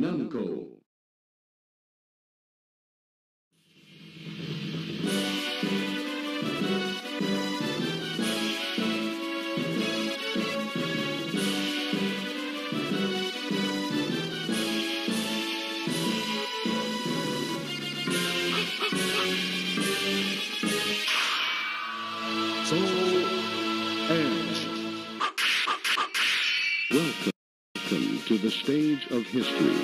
Namco. Soul the stage of history.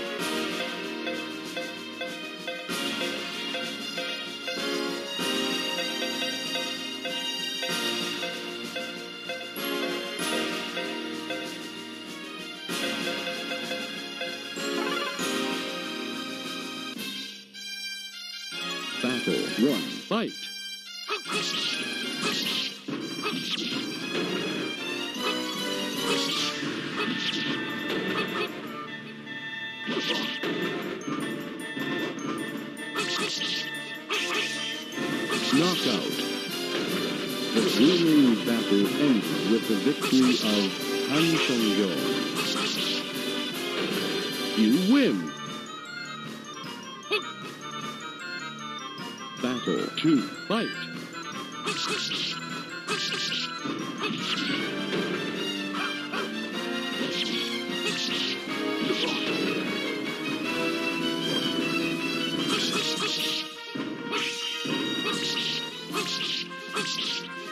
Battle 1. Victory of Hwang Seong-gyeong. You win! Battle 2. Fight!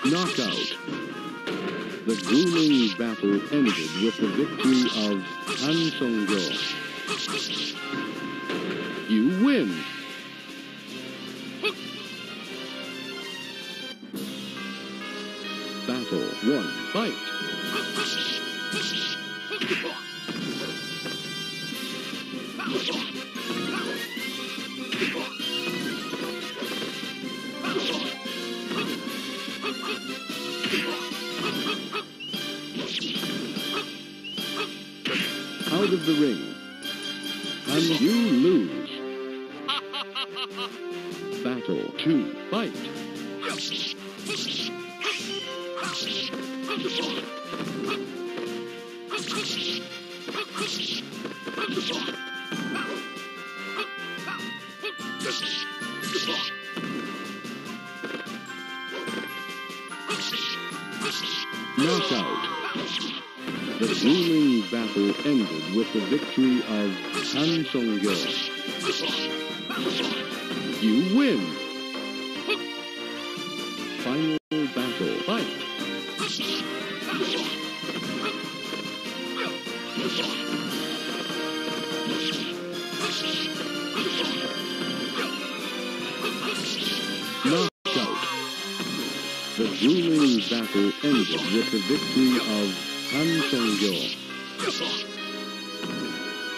Knockout. Grueling battle ended with the victory of Hwang Seong-gyeong. You win! Battle 1. Fight! Knockout. The grueling battle ended with the victory of Hwang Seong-gyeong. You win! Final with the victory of Hwang Seong-gyeong.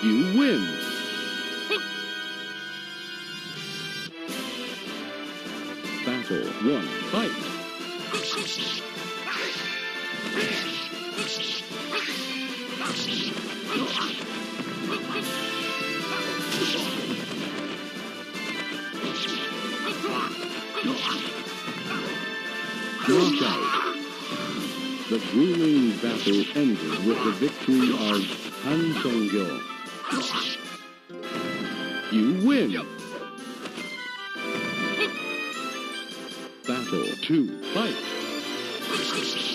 You win! Battle 1. Fight! The grueling battle ended with the victory of Hwang Seong-gyeong. You win! Battle 2. Fight!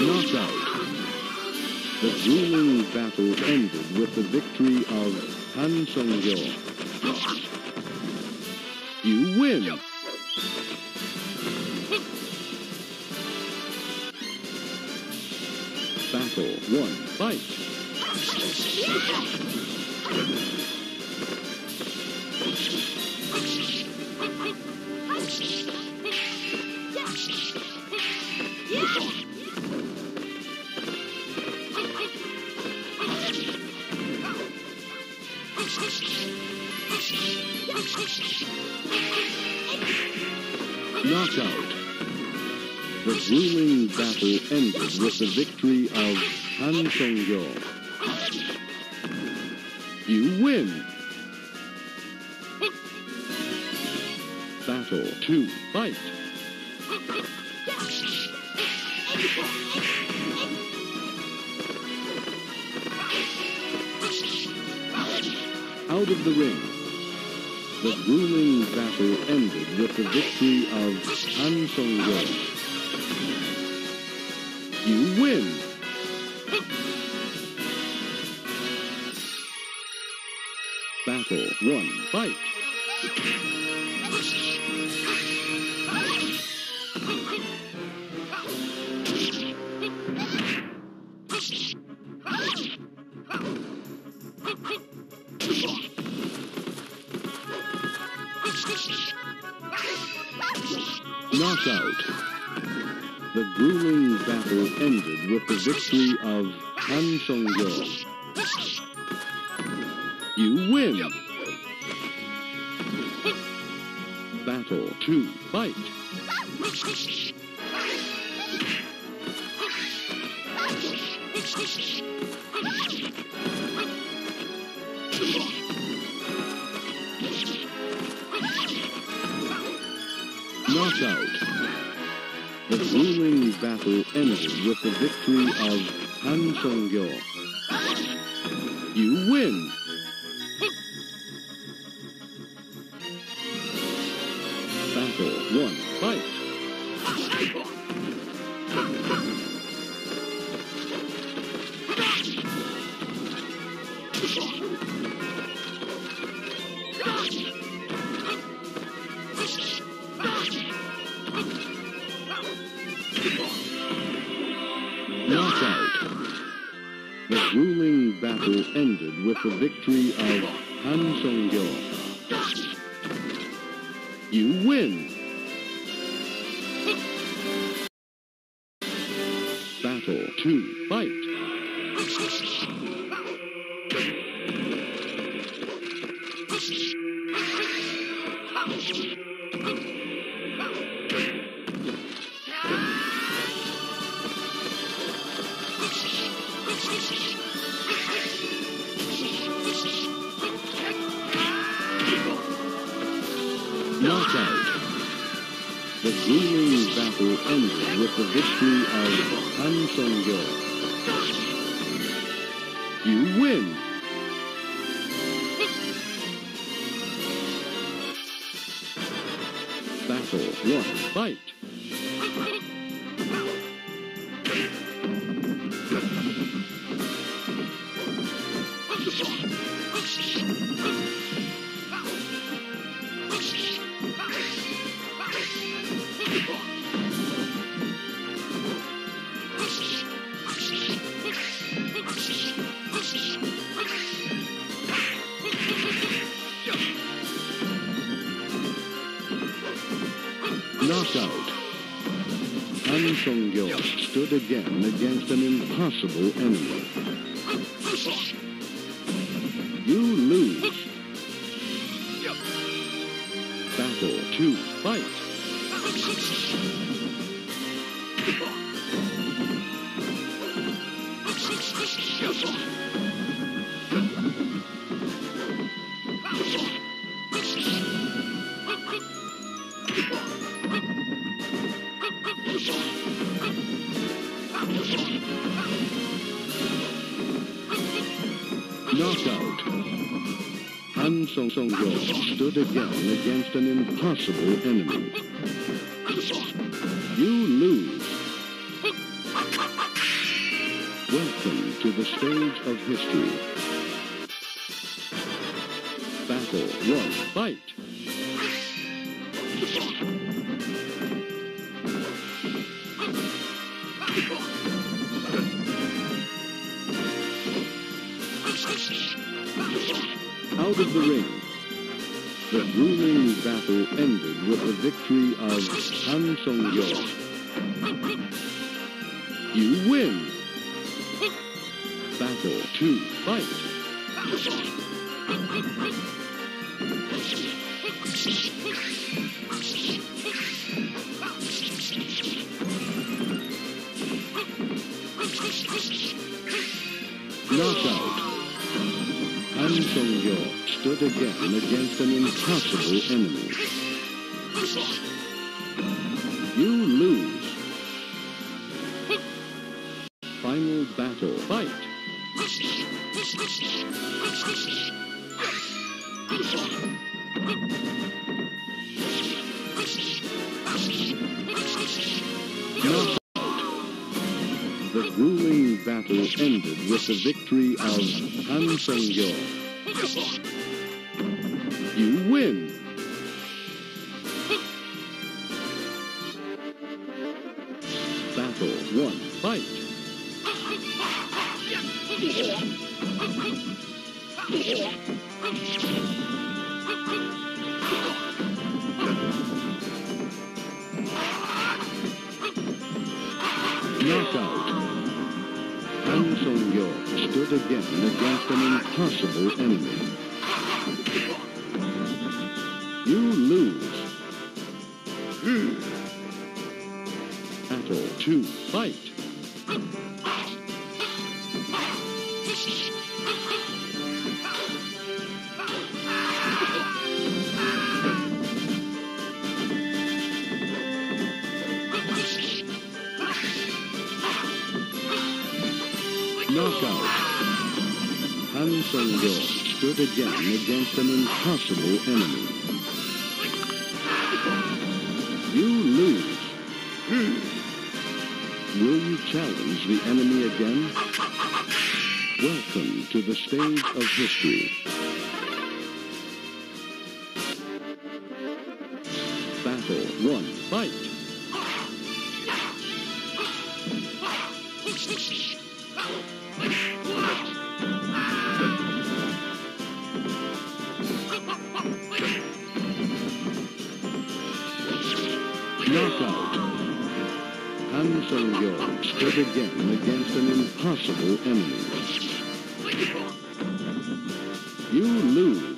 Knockout. The grueling battle ended with the victory of Hwang Seong-gyeong. You win! Battle 1. Fight! Knockout. The grueling battle ended with the victory of Hwang Seong-gyeong. You win! Battle 2, fight! Out of the ring. The grueling battle ended with the victory of Hwang Seong-gyeong. You win! Battle 1, fight! Knockout. The grueling battle ended with the victory of Hwang Seong-gyeong. You win! Battle 2, fight! The grueling battle ended with the victory of Hwang Seong-gyeong. You win! You Battle 1, fight! Against an impossible enemy. Against an impossible enemy. You lose. Welcome to the stage of history. Battle 1, fight! Out of the ring. The grueling battle ended with the victory of Hwang Seong-gyeong. You win! Battle 2, fight! Knockout. Hwang Seong-gyeong stood again against an impossible enemy. You lose. Final battle. Fight. Knockout. The grueling battle ended with the victory of Hwang Seong-gyeong. Fight. Knockout. Hwang Seong-gyeong stood again against an impossible enemy. Knockout. Hwang Seong-gyeong stood again against an impossible enemy. You lose. Will you challenge the enemy again? Welcome to the stage of history. Knockout. Hwang Seong-gyeong stood again against an impossible enemy. You lose.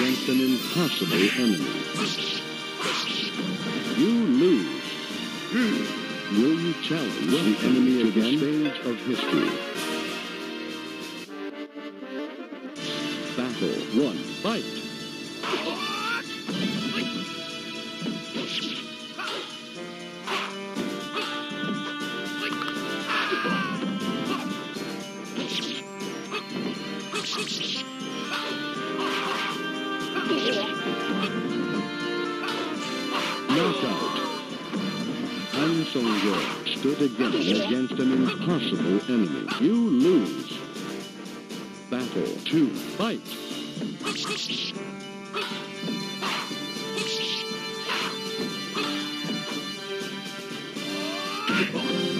Against an impossible enemy. You lose. Will you challenge the enemy again? stage of history. Battle 1. Fight. Again against an impossible enemy. You lose. Battle to Fight.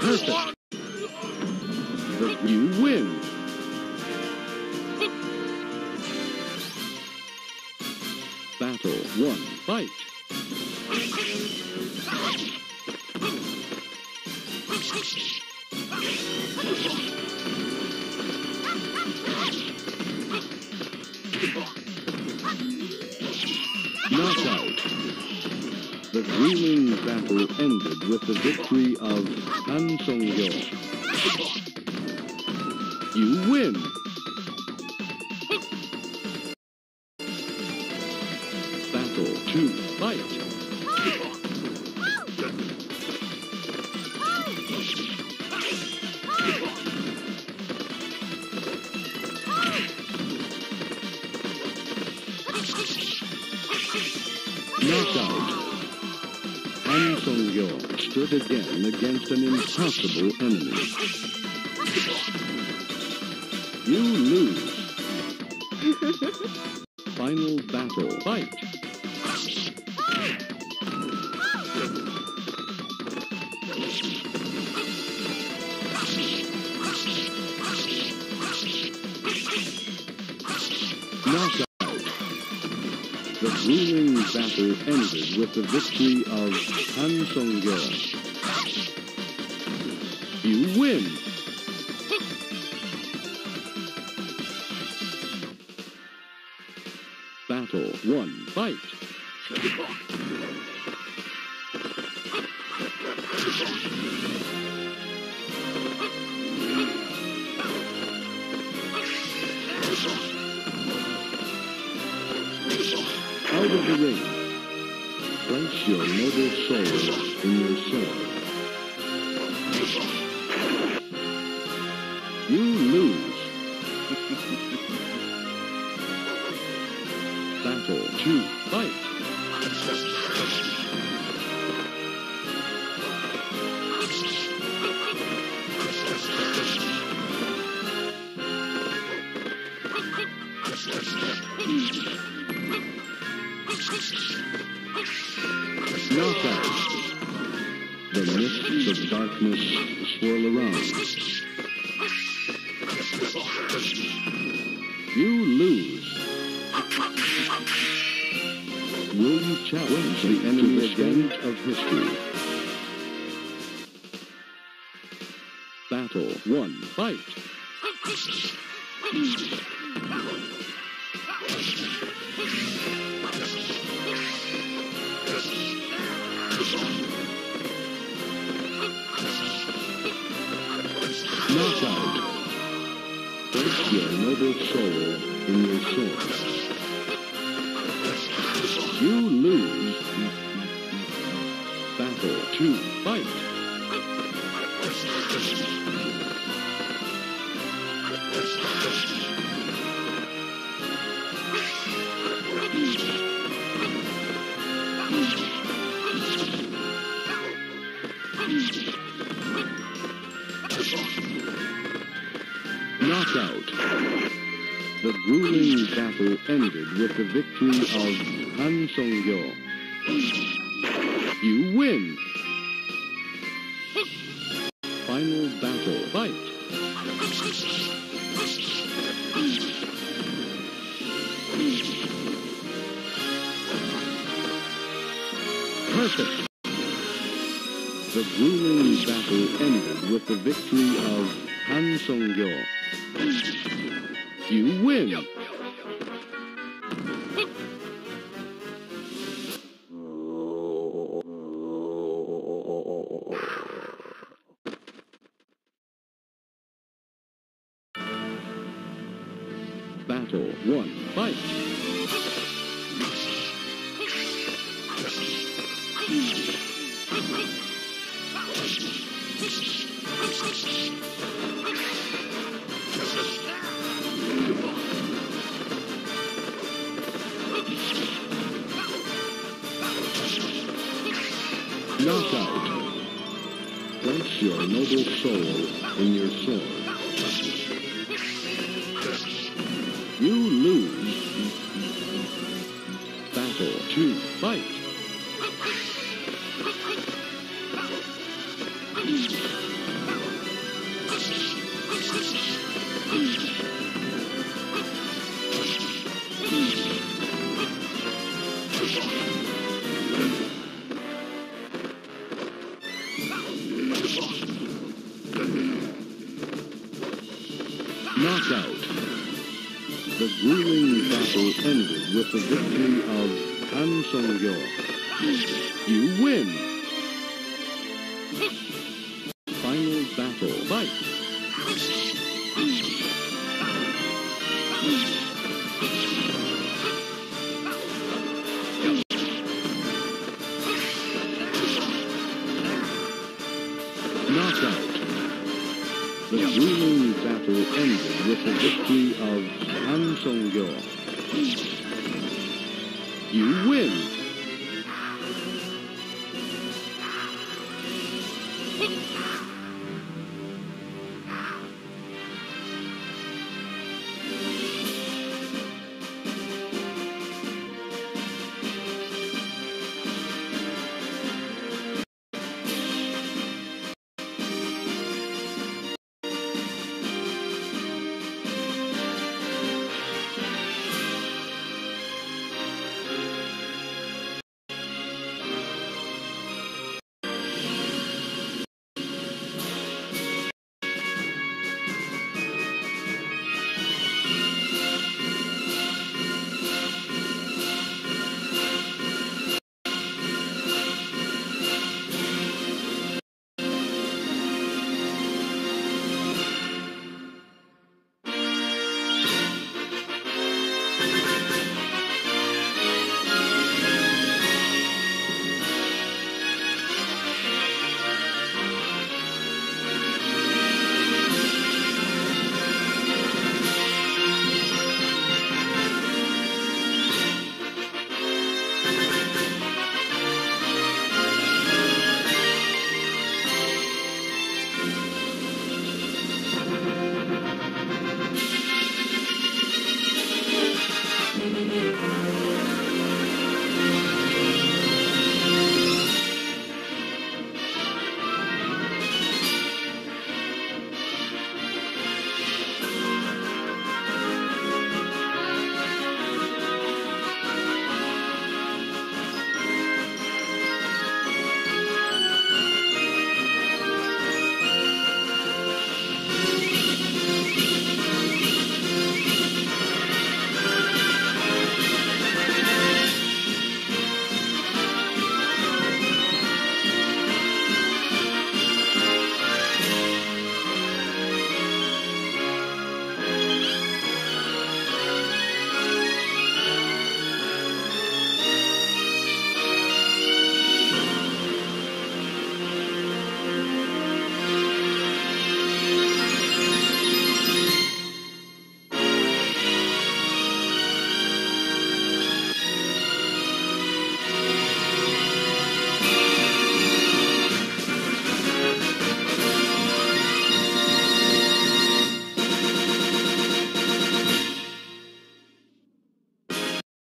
Perfect. Hwang Seong-gyeong. You win. Battle 2, fight! Again against an impossible enemy. You lose. Final battle. Fight. The grueling battle ended with the victory of Hwang Seong-gyeong. You win. Battle 1. Fight. Of the. Place your noble soul in your sword. You lose. Battle 2. Fight. The mists of darkness swirl around. You lose. Will you challenge the enemy again of history? Battle 1. Fight. Your noble soul in your sword. Knockout. The grueling battle ended with the victory of Hwang Seong-gyeong. You win. Final battle. Fight. Perfect. The grueling battle ended with the victory of Hwang Seong-gyeong. You win. Battle 1. Fight. Knockout. Place your noble soul in your sword. knockout. The grueling battle ended with the victory of Hwang Seong-gyeong. You win!